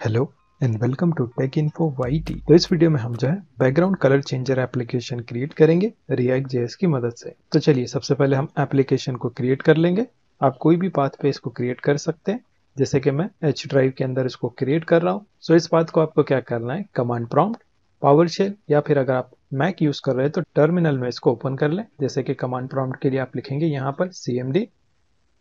Hello and welcome to tech info Y T तो इस video में हम जो है background colour changer application create करेंगे रिएक्ट जेएस की मदद से। तो चलिए सबसे पहले हम एप्लीकेशन को क्रिएट कर लेंगे। आप कोई भी पाथ पे इसको क्रिएट कर सकते हैं। जैसे कि मैं एच ड्राइव के अंदर इसको क्रिएट कर रहा हूँ। सो इस पाथ को आपको क्या करना है? कमांड प्रॉम्प्ट पावर शेल या फिर अगर आप मैक यूज़ कर रहे हैं तो टर्मिनल में इसको ओपन कर लें। जैसे कि कमांड प्रॉम्प्ट के लिए आप लिखेंगे यहाँ पर सी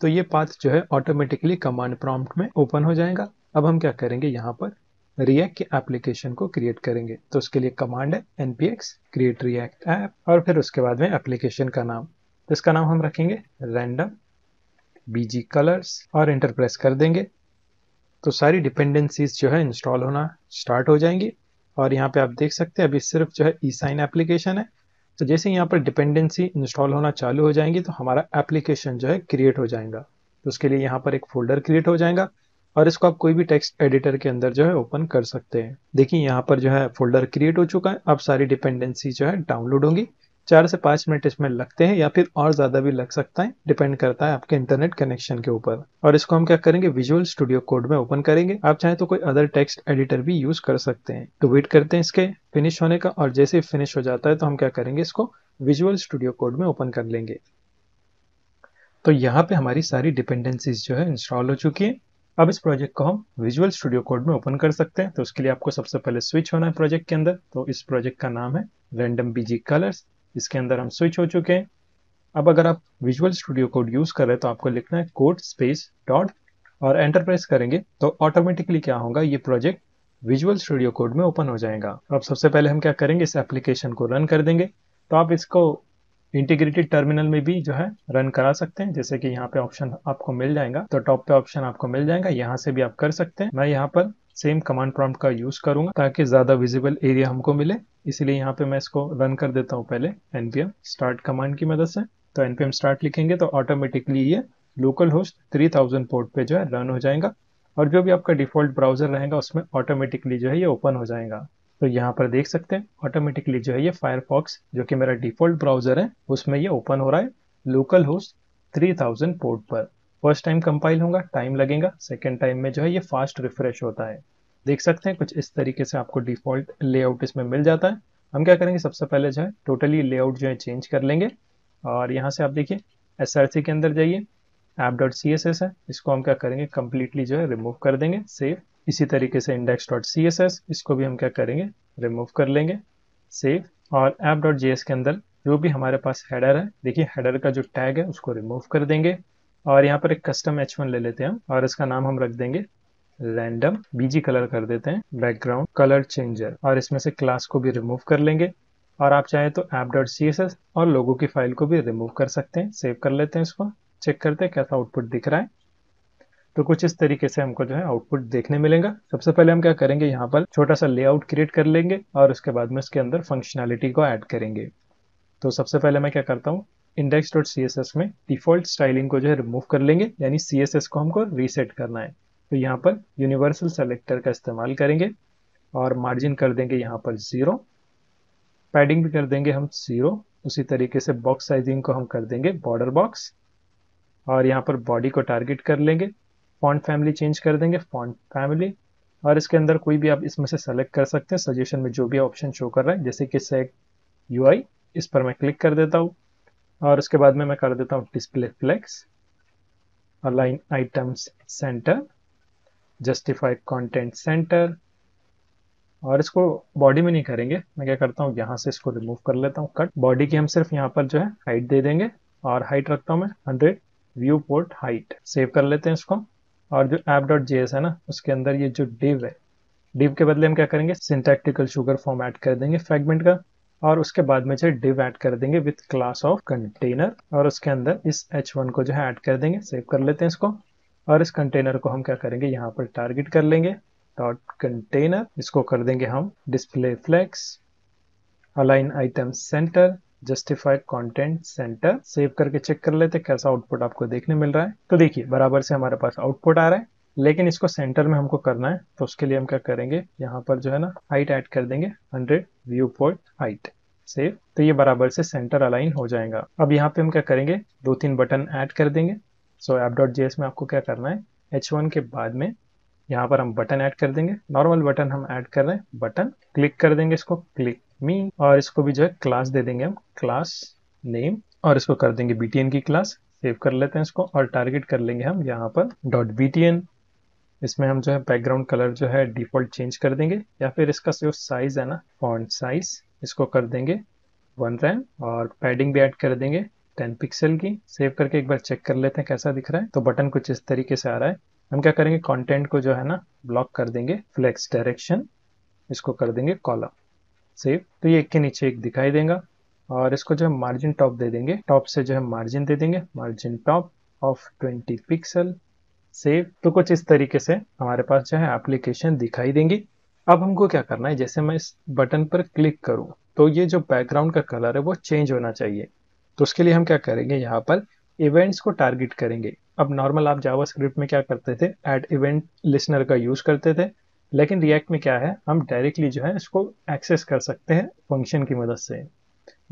तो ये पाथ जो है ऑटोमेटिकली कमांड प्रॉम्प्ट में ओपन हो जाएगा। अब हम क्या करेंगे? यहाँ पर रिएक्ट के एप्लीकेशन को क्रिएट करेंगे। तो उसके लिए कमांड है npx क्रिएट रिएक्ट ऐप और फिर उसके बाद में एप्लीकेशन का नाम। तो इसका नाम हम रखेंगे रैंडम बीजी कलर्स और इंटर प्रेस कर देंगे। तो सारी डिपेंडेंसीज जो है इंस्टॉल होना स्टार्ट हो जाएँगी। और यहाँ पे आप देख सकते हैं, अभी सिर्फ़ जो है ई साइन एप्लीकेशन है। तो जैसे यहाँ पर डिपेंडेंसी इंस्टॉल होना चालू हो जाएँगी तो हमारा एप्लीकेशन जो है क्रिएट हो जाएगा। तो उसके लिए यहाँ पर एक फोल्डर क्रिएट हो जाएगा। और इसको आप कोई भी टेक्स्ट एडिटर के अंदर जो है ओपन कर सकते हैं। देखिए, यहाँ पर जो है फोल्डर क्रिएट हो चुका है। अब सारी डिपेंडेंसी जो है डाउनलोड होंगी। चार से पाँच मिनट इसमें लगते हैं या फिर और ज़्यादा भी लग सकता है। डिपेंड करता है आपके इंटरनेट कनेक्शन के ऊपर। और इसको हम क्या करेंगे? विजुअल स्टूडियो कोड में ओपन करेंगे। आप चाहे तो कोई अदर टेक्स्ट एडिटर भी यूज़ कर सकते हैं। तो वेट करते हैं इसके फिनिश होने का। और जैसे फिनिश हो जाता है तो हम क्या करेंगे इसको? विजुअल स्टूडियो कोड में ओपन कर लेंगे। तो यहाँ पे हमारी सारी डिपेंडेंसीज जो है इंस्टॉल हो चुकी है। अब इस प्रोजेक्ट को हम विजुअल स्टूडियो कोड में ओपन कर सकते हैं। तो उसके लिए आपको सबसे पहले स्विच होना है प्रोजेक्ट के अंदर। तो इस प्रोजेक्ट का नाम है रैंडम बीजी कलर्स इसके अंदर हम स्विच हो चुके हैं। अब अगर आप विजुअल स्टूडियो कोड यूज़ कर रहे हैं तो आपको लिखना है कोड स्पेस डॉट और एंटर प्रेस करेंगे। तो ऑटोमेटिकली क्या होगा? ये प्रोजेक्ट विजुअल स्टूडियो कोड में ओपन हो जाएगा। अब सबसे पहले हम क्या करेंगे? इस एप्लीकेशन को रन कर देंगे। तो आप इसको इंटीग्रेटेड टर्मिनल में भी जो है रन करा सकते हैं। जैसे कि यहाँ पे ऑप्शन आपको मिल जाएगा। तो टॉप पे ऑप्शन आपको मिल जाएगा। यहाँ से भी आप कर सकते हैं। मैं यहाँ पर सेम कमांड प्रॉम्प्ट का यूज़ करूँगा ताकि ज़्यादा विजिबल एरिया हमको मिले। इसलिए यहाँ पे मैं इसको रन कर देता हूँ पहले। एनपीएम स्टार्ट कमांड की मदद से। तो एनपीएम स्टार्ट लिखेंगे तो ऑटोमेटिकली ये लोकल होस्ट 3000 पोर्ट पे जो है रन हो जाएगा। और जो भी आपका डिफ़ॉल्ट ब्राउज़र रहेगा, उसमें ऑटोमेटिकली जो है ये ओपन हो जाएगा। तो यहाँ पर देख सकते हैं ऑटोमेटिकली जो है ये फायरफॉक्स जो कि मेरा डिफ़ॉल्ट ब्राउज़र है, उसमें ये ओपन हो रहा है लोकल होस्ट 3000 पोर्ट पर। फ़र्स्ट टाइम कंपाइल होगा टाइम लगेगा सेकेंड टाइम में जो है ये फास्ट रिफ्रेश होता है। देख सकते हैं, कुछ इस तरीके से आपको डिफ़ॉल्ट लेआउट इसमें मिल जाता है। हम क्या करेंगे, सबसे पहले जो है टोटली लेआउट जो है चेंज कर लेंगे। और यहाँ से आप देखिए एस के अंदर जाइए app dot C S S है, इसको हम क्या करेंगे कंप्लीटली जो है रिमूव कर देंगे सेव इसी तरीके से index dot C S S इसको भी हम क्या करेंगे? रिमूव कर लेंगे सेव और ऐप डॉट जी एस के अंदर जो भी हमारे पास हेडर है, देखिए हेडर का जो टैग है, उसको रिमूव कर देंगे। और यहाँ पर एक कस्टम एच वन ले लेते हैं हम, और इसका नाम हम रख देंगे रैंडम बीजी कलर कर देते हैं बैकग्राउंड कलर चेंजर और इसमें से क्लास को भी रिमूव कर लेंगे। और आप चाहे तो app dot C S S और लोगों की फ़ाइल को भी रिमूव कर सकते हैं सेव कर लेते हैं इसको चेक करते हैं, कैसा आउटपुट दिख रहा है। तो कुछ इस तरीके से हमको जो है आउटपुट देखने मिलेगा। सबसे पहले हम क्या करेंगे, यहाँ पर छोटा सा लेआउट क्रिएट कर लेंगे और उसके बाद में उसके अंदर फंक्शनैलिटी को ऐड करेंगे। तो सबसे पहले मैं क्या करता हूँ index dot C S S में डिफ़ॉल्ट स्टाइलिंग को जो है रिमूव कर लेंगे, यानी सी एस एस को हमको रीसेट करना है। तो यहाँ पर यूनिवर्सल सेलेक्टर का इस्तेमाल करेंगे और मार्जिन कर देंगे यहाँ पर ज़ीरो पैडिंग भी कर देंगे हम ज़ीरो उसी तरीके से बॉक्स साइजिंग को हम कर देंगे बॉर्डर बॉक्स और यहाँ पर बॉडी को टारगेट कर लेंगे। फॉन्ट फैमिली चेंज कर देंगे फॉन्ट फैमिली और इसके अंदर कोई भी आप इसमें से सेलेक्ट कर सकते हैं। सजेशन में जो भी ऑप्शन शो कर रहा है, जैसे कि सेक यू इस पर मैं क्लिक कर देता हूँ। और उसके बाद में मैं कर देता हूँ display flex align items centre justified content centre और इसको बॉडी में नहीं करेंगे। मैं क्या करता हूँ, यहाँ से इसको रिमूव कर लेता हूँ कट बॉडी की हम सिर्फ़ यहाँ पर जो है हाइट दे देंगे, और हाइट रखता हूँ मैं hundred view port height save कर लेते हैं इसको और जो ऐप डॉट जे है ना, उसके अंदर ये जो डिव है डिव के बदले हम क्या करेंगे? सिंटैक्टिकल शुगर फॉर्म ऐड कर देंगे फ्रेगमेंट का और उसके बाद में जो डिव ऐड कर देंगे विथ क्लास ऑफ़ कंटेनर और उसके अंदर इस एच वन को जो है ऐड कर देंगे सेव कर लेते हैं इसको और इस कंटेनर को हम क्या करेंगे? यहाँ पर टारगेट कर लेंगे डॉट कंटेनर इसको कर देंगे हम display flex align item centre justified content centre save करके चेक कर लेते कैसा आउटपुट आपको देखने मिल रहा है। तो देखिए, बराबर से हमारे पास आउटपुट आ रहा है, लेकिन इसको सेंटर में हमको करना है तो उसके लिए हम क्या करेंगे, यहाँ पर जो है ना हाइट ऐड कर देंगे 100 व्यू पॉइंट हाइट सेव तो ये बराबर से सेंटर अलाइन हो जाएगा। अब यहाँ पे हम क्या करेंगे, दो तीन बटन ऐड कर देंगे। सो ऐप डॉट जी में आपको क्या करना है एच के बाद में यहाँ पर हम बटन ऐड कर देंगे। नॉर्मल बटन हम ऐड कर रहे हैं बटन क्लिक कर देंगे इसको क्लिक मी और इसको भी जो है क्लास दे देंगे हम। क्लास नेम और इसको कर देंगे बीटीएन की क्लास सेव कर लेते हैं इसको और टारगेट कर लेंगे हम यहाँ पर डॉट बीटीएन इसमें हम जो है बैकग्राउंड कलर जो है डिफ़ॉल्ट चेंज कर देंगे या फिर इसका जो साइज़ है ना फॉन्ट साइज़ इसको कर देंगे वन रैम और पैडिंग भी ऐड कर देंगे टेन पिक्सल की। सेव करके एक बार चेक कर लेते हैं कैसा दिख रहा है। तो बटन कुछ इस तरीके से आ रहा है। हम क्या करेंगे? कंटेंट को जो है ना ब्लॉक कर देंगे। फ्लेक्स डायरेक्शन इसको कर देंगे कॉलम सेव। तो ये एक के नीचे एक दिखाई देगा और इसको जो है मार्जिन टॉप दे देंगे। टॉप से जो है मार्जिन दे देंगे। Margin top of 20 pixel save तो कुछ इस तरीके से हमारे पास जो है एप्लीकेशन दिखाई देंगी। अब हमको क्या करना है? जैसे मैं इस बटन पर क्लिक करूँ तो ये जो बैकग्राउंड का कलर है वो चेंज होना चाहिए। तो उसके लिए हम क्या करेंगे? यहाँ पर इवेंट्स को टारगेट करेंगे। अब नॉर्मल आप जावा स्क्रिप्ट में क्या करते थे? एड इवेंट लिसनर का यूज़ करते थे। लेकिन रिएक्ट में क्या है? हम डायरेक्टली जो है इसको एक्सेस कर सकते हैं फ़ंक्शन की मदद से।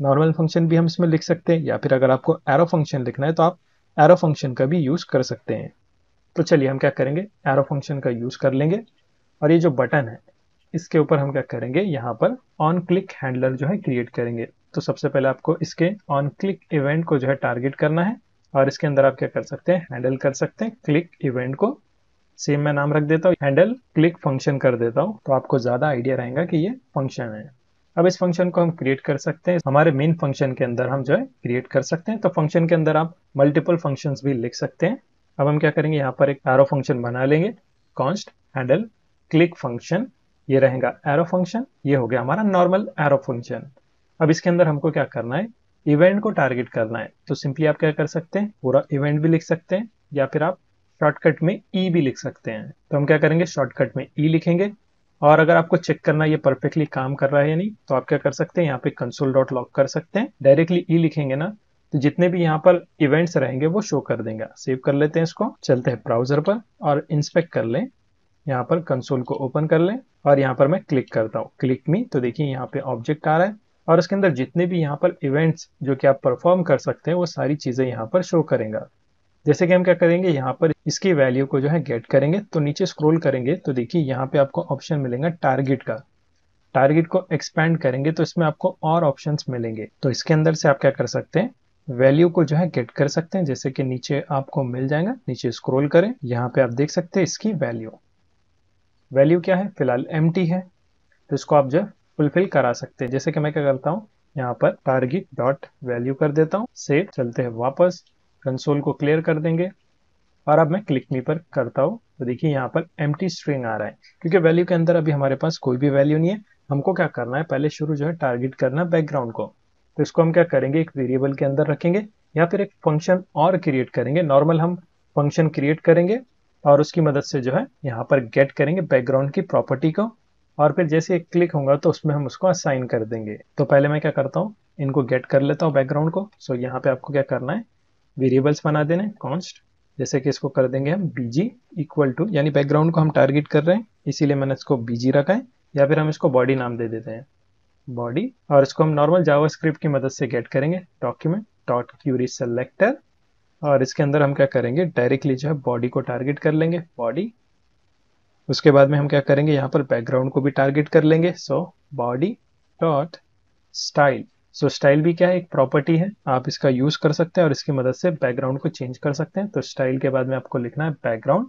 नॉर्मल फ़ंक्शन भी हम इसमें लिख सकते हैं या फिर अगर आपको एरो फ़ंक्शन लिखना है तो आप एरो फ़ंक्शन का भी यूज़ कर सकते हैं। तो चलिए हम क्या करेंगे? एरो फ़ंक्शन का यूज़ कर लेंगे। और ये जो बटन है, इसके ऊपर हम क्या करेंगे? यहाँ पर ऑन क्लिक हैंडलर जो है क्रिएट करेंगे। तो सबसे पहले आपको इसके ऑन क्लिक इवेंट को जो है टारगेट करना है और इसके अंदर आप क्या कर सकते हैं? हैंडल कर सकते हैं क्लिक इवेंट को। सेम मैं नाम रख देता हूँ हैंडल क्लिक फ़ंक्शन कर देता हूँ तो आपको ज़्यादा आइडिया रहेगा कि ये फ़ंक्शन है। अब इस फ़ंक्शन को हम क्रिएट कर सकते हैं। हमारे मेन फ़ंक्शन के अंदर हम जो है क्रिएट कर सकते हैं। तो फ़ंक्शन के अंदर आप मल्टीपल फ़ंक्शन भी लिख सकते हैं। अब हम क्या करेंगे, यहाँ पर एक एरो फ़ंक्शन बना लेंगे कॉन्स्ट हैंडल क्लिक फ़ंक्शन ये रहेगा एरो फ़ंक्शन ये हो गया हमारा नॉर्मल एरो फ़ंक्शन अब इसके अंदर हमको क्या करना है इवेंट को टारगेट करना है। तो सिंपली आप क्या कर सकते हैं, पूरा इवेंट भी लिख सकते हैं, या फिर आप शॉर्टकट में ई e भी लिख सकते हैं। तो हम क्या करेंगे? शॉर्टकट में ई e लिखेंगे। और अगर आपको चेक करना ये परफेक्टली काम कर रहा है या नहीं तो आप क्या कर सकते हैं? यहाँ पे कंसोल डॉट लॉक कर सकते हैं। डायरेक्टली ई e लिखेंगे ना तो जितने भी यहाँ पर इवेंट्स रहेंगे, वो शो कर देंगे। सेव कर लेते हैं इसको। चलते हैं ब्राउज़र पर और इंस्पेक्ट कर लें। यहाँ पर कंसोल को ओपन कर लें और यहाँ पर मैं क्लिक करता हूँ। क्लिक मी तो देखिए यहाँ पे ऑब्जेक्ट आ रहा है। और उसके अंदर जितने भी यहाँ पर इवेंट्स जो कि आप परफॉर्म कर सकते हैं, वो सारी चीज़ें यहाँ पर शो करेंगे। जैसे कि हम क्या करेंगे, यहाँ पर इसकी वैल्यू को जो है गेट करेंगे तो नीचे स्क्रॉल करेंगे तो देखिए यहाँ पे आपको ऑप्शन मिलेगा टारगेट का। टारगेट को एक्सपैंड करेंगे तो इसमें आपको और ऑप्शन मिलेंगे। तो इसके अंदर से आप क्या कर सकते हैं वैल्यू को जो है गेट कर सकते हैं, जैसे कि नीचे आपको मिल जाएगा, नीचे स्क्रॉल करें, यहाँ पे आप देख सकते हैं इसकी वैल्यू वैल्यू क्या है? फ़िलहाल एम है। तो इसको आप जो फुलफिल करा सकते हैं। जैसे कि मैं क्या करता हूँ, यहाँ पर टारगेट डॉट वैल्यू कर देता हूँ सेव चलते हैं वापस। कंसोल को क्लियर कर देंगे। और अब मैं क्लिक मी पर करता हूँ। तो देखिए, यहाँ पर एमटी स्ट्रिंग आ रहा है। क्योंकि वैल्यू के अंदर अभी हमारे पास कोई भी वैल्यू नहीं है। हमको क्या करना है? पहले शुरू जो है टारगेट करना बैकग्राउंड को। तो इसको हम क्या करेंगे? एक वेरिएबल के अंदर रखेंगे या फिर एक फ़ंक्शन और क्रिएट करेंगे। नॉर्मल हम फ़ंक्शन क्रिएट करेंगे और उसकी मदद से जो है यहाँ पर गेट करेंगे बैकग्राउंड की प्रॉपर्टी को। और फिर जैसे एक क्लिक होगा तो उसमें हम उसको असाइन कर देंगे। तो पहले मैं क्या करता हूँ? इनको गेट कर लेता हूँ बैकग्राउंड को। सो यहाँ पे आपको क्या करना है? वेरिएबल्स बना देने कॉन्स्ट जैसे कि इसको कर देंगे हम बीजी इक्वल टू यानी बैकग्राउंड को हम टारगेट कर रहे हैं, इसीलिए मैंने इसको बीजी रखा है, या फिर हम इसको बॉडी नाम दे देते हैं। बॉडी और इसको हम नॉर्मल जावा की मदद से गेट करेंगे डॉक्यूमेंट डॉट क्यूरी सेलेक्टर और इसके अंदर हम क्या करेंगे डायरेक्टली जो है बॉडी को टारगेट कर लेंगे बॉडी उसके बाद में हम क्या करेंगे, यहाँ पर बैकग्राउंड को भी टारगेट कर लेंगे so body dot style so style भी क्या है? एक प्रॉपर्टी है। आप इसका यूज़ कर सकते हैं और इसकी मदद से बैकग्राउंड को चेंज कर सकते हैं। तो स्टाइल के बाद में आपको लिखना है बैकग्राउंड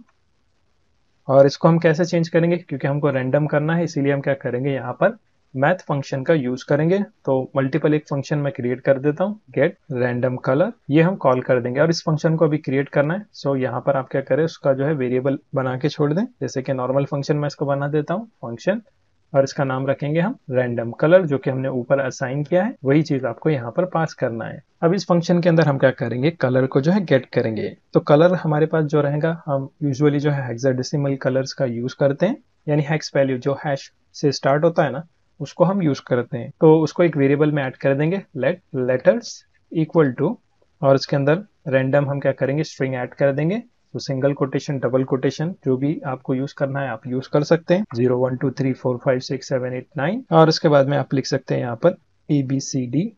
और इसको हम कैसे चेंज करेंगे? क्योंकि हमको रैंडम करना है इसीलिए हम क्या करेंगे यहाँ पर? मैथ फ़ंक्शन का यूज़ करेंगे। तो मल्टीपल एक फ़ंक्शन मैं क्रिएट कर देता हूँ। गेट रैंडम कलर ये हम कॉल कर देंगे। और इस फ़ंक्शन को अभी क्रिएट करना है। सो so, यहाँ पर आप क्या करें? उसका जो है वेरिएबल बना के छोड़ दें। जैसे कि नॉर्मल फ़ंक्शन मैं इसको बना देता हूँ। फ़ंक्शन और इसका नाम रखेंगे हम रैंडम कलर जो कि हमने ऊपर असाइन किया है। वही चीज़ आपको यहाँ पर पास करना है। अब इस फ़ंक्शन के अंदर हम क्या करेंगे? कलर को जो है गेट करेंगे। तो कलर हमारे पास जो रहेगा, हम यूजुअली जो है हेक्साडेसिमल कलर्स का यूज़ करते हैं। यानी हैक्स वैल्यू जो हैश से स्टार्ट होता है ना, उसको हम यूज़ करते हैं। तो उसको एक वेरिएबल में ऐड कर देंगे लेट लेटर्स इक्वल टू और उसके अंदर रैंडम हम क्या करेंगे? स्ट्रिंग ऐड कर देंगे। तो सिंगल कोटेशन डबल कोटेशन जो भी आपको यूज़ करना है, आप यूज़ कर सकते हैं। Zero one two three four five six seven eight nine और उसके बाद में आप लिख सकते हैं यहाँ पर A B C D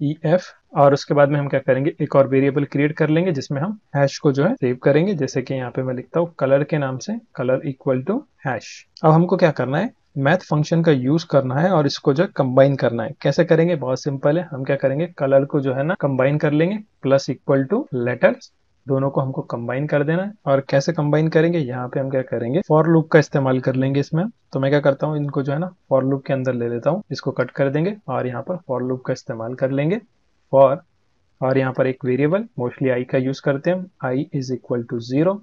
E F और उसके बाद में हम क्या करेंगे? एक और वेरिएबल क्रिएट कर लेंगे, जिसमें हम हैश को जो है सेव करेंगे। जैसे कि यहाँ पे मैं लिखता हूँ कलर के नाम से कलर इक्वल टू हैश अब हमको क्या करना है? मैथ फ़ंक्शन का यूज़ करना है और इसको जो है कंबाइन करना है। कैसे करेंगे? बहुत सिंपल है। हम क्या करेंगे? कलर को जो है ना कंबाइन कर लेंगे। प्लस इक्वल टू लेटर्स दोनों को हमको कंबाइन कर देना है। और कैसे कंबाइन करेंगे? यहाँ पे हम क्या करेंगे? फॉर लूप का इस्तेमाल कर लेंगे इसमें। तो मैं क्या करता हूँ? इनको जो है ना फॉर लूप के अंदर ले लेता हूँ। इसको कट कर देंगे और यहाँ पर फॉर लूप का इस्तेमाल कर लेंगे। फॉर और यहाँ पर एक वेरिएबल मोस्टली आई का यूज़ करते हैं I is equal to zero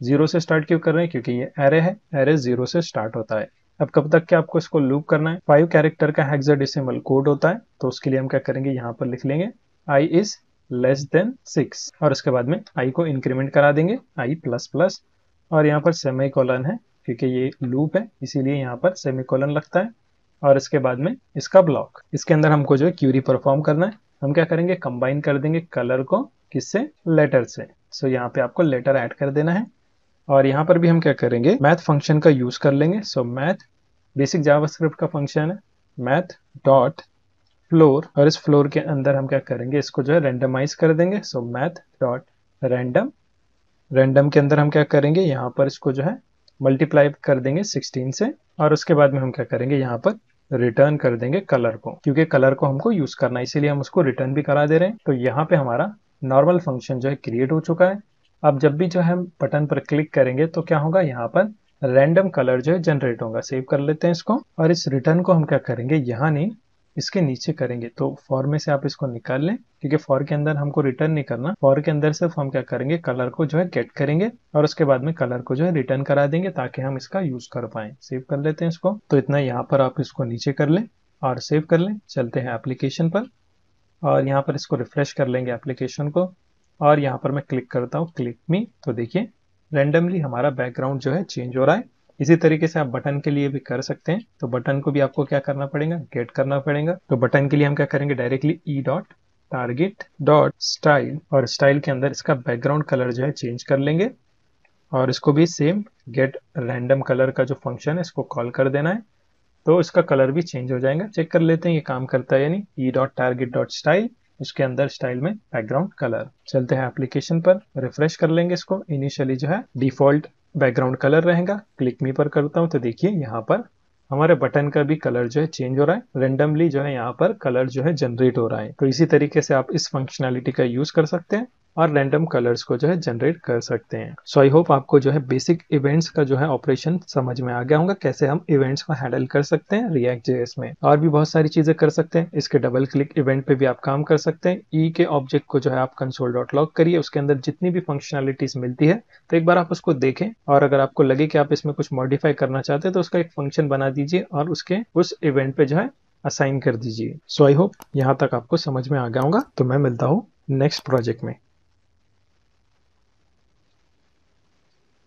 zero से स्टार्ट क्यों कर रहे हैं? क्योंकि ये एरे है। एरे ज़ीरो से स्टार्ट होता है। अब कब तक क्या आपको इसको लूप करना है? फाइव कैरेक्टर का हेक्साडेसिमल कोड होता है। तो उसके लिए हम क्या करेंगे? यहाँ पर लिख लेंगे। I is less than six और उसके बाद में आई को इंक्रीमेंट करा देंगे। आई प्लस प्लस और यहाँ पर सेमी कॉलन है क्योंकि ये लूप है इसीलिए यहाँ पर सेमी कॉलन लगता है। और इसके बाद में इसका ब्लॉक इसके अंदर हमको जो है क्यूरी परफॉर्म करना है। हम क्या करेंगे? कंबाइन कर देंगे कलर को किससे? लेटर से। सो so, यहाँ पे आपको लेटर ऐड कर देना है। और यहाँ पर भी हम क्या करेंगे? मैथ फ़ंक्शन का यूज़ कर लेंगे। सो मैथ बेसिक जावास्क्रिप्ट का फ़ंक्शन है। मैथ डॉट फ्लोर और इस फ्लोर के अंदर हम क्या करेंगे, इसको जो है रेंडमाइज कर देंगे। So math dot random random के अंदर हम क्या करेंगे, यहाँ पर इसको जो है मल्टीप्लाई कर देंगे 16 से, और उसके बाद में हम क्या करेंगे, यहाँ पर रिटर्न कर देंगे कलर को, क्योंकि कलर को हमको यूज़ करना है, इसीलिए हम उसको रिटर्न भी करा दे रहे हैं। तो यहाँ पे हमारा नॉर्मल फ़ंक्शन जो है क्रिएट हो चुका है। अब जब भी जो है हम बटन पर क्लिक करेंगे तो क्या होगा, यहाँ पर रैंडम कलर जो है जनरेट होगा। सेव कर लेते हैं इसको, और इस रिटर्न को हम क्या करेंगे, यहाँ नहीं इसके नीचे करेंगे। तो फॉर में से आप इसको निकाल लें क्योंकि फॉर के अंदर हमको रिटर्न नहीं करना। फॉर के अंदर सिर्फ़ हम क्या करेंगे? कलर को जो है गेट करेंगे और उसके बाद में कलर को जो है रिटर्न करा देंगे ताकि हम इसका यूज़ कर पाए। सेव कर लेते हैं इसको। तो इतना यहाँ पर आप इसको नीचे कर लें और सेव कर लें। चलते हैं एप्लीकेशन पर और यहाँ पर इसको रिफ्रेश कर लेंगे एप्लीकेशन को और यहाँ पर मैं क्लिक करता हूँ क्लिक मी तो देखिए रेंडमली हमारा बैकग्राउंड जो है चेंज हो रहा है। इसी तरीके से आप बटन के लिए भी कर सकते हैं। तो बटन को भी आपको क्या करना पड़ेगा? गेट करना पड़ेगा। तो बटन के लिए हम क्या करेंगे? Directly e dot target dot style और स्टाइल के अंदर इसका बैकग्राउंड कलर जो है चेंज कर लेंगे। और इसको भी सेम गेट रैंडम कलर का जो फ़ंक्शन है, इसको कॉल कर देना है। तो इसका कलर भी चेंज हो जाएगा। चेक कर लेते हैं ये काम करता है यानी e dot target dot style उसके अंदर स्टाइल में बैकग्राउंड कलर चलते हैं एप्लीकेशन पर रिफ्रेश कर लेंगे इसको। इनिशियली जो है डिफ़ॉल्ट बैकग्राउंड कलर रहेगा। क्लिक मी पर करता हूँ तो देखिए, यहाँ पर हमारे बटन का भी कलर जो है चेंज हो रहा है। रेंडमली जो है यहाँ पर कलर जो है जनरेट हो रहा है। तो इसी तरीके से आप इस फंक्शनैलिटी का यूज़ कर सकते हैं। और रैंडम कलर्स को जो है जनरेट कर सकते हैं। सो आई होप आपको जो है बेसिक इवेंट्स का जो है ऑपरेशन समझ में आ गया होगा, कैसे हम इवेंट्स को हैंडल कर सकते हैं रिएक्ट जेएस में। और भी बहुत सारी चीज़ें कर सकते हैं, इसके डबल क्लिक इवेंट पे भी आप काम कर सकते हैं। ई e के ऑब्जेक्ट को जो है आप कंसोल डॉट लॉक करिए, उसके अंदर जितनी भी फंक्शनलिटीज मिलती है तो एक बार आप उसको देखें। और अगर आपको लगे कि आप इसमें कुछ मॉडिफाई करना चाहते हैं तो उसका एक फ़ंक्शन बना दीजिए और उसके उस इवेंट पे जो है असाइन कर दीजिए। सो आई होप यहाँ तक आपको समझ में आ गया होगा। तो मैं मिलता हूँ नेक्स्ट प्रोजेक्ट में।